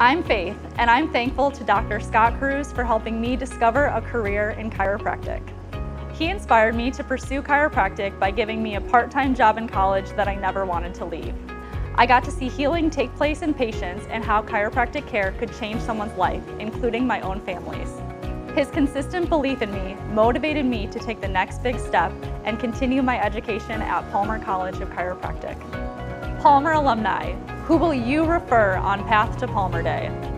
I'm Faith, and I'm thankful to Dr. Scott Cruise for helping me discover a career in chiropractic. He inspired me to pursue chiropractic by giving me a part-time job in college that I never wanted to leave. I got to see healing take place in patients and how chiropractic care could change someone's life, including my own family's. His consistent belief in me motivated me to take the next big step and continue my education at Palmer College of Chiropractic. Palmer alumni, who will you refer on Path to Palmer Day?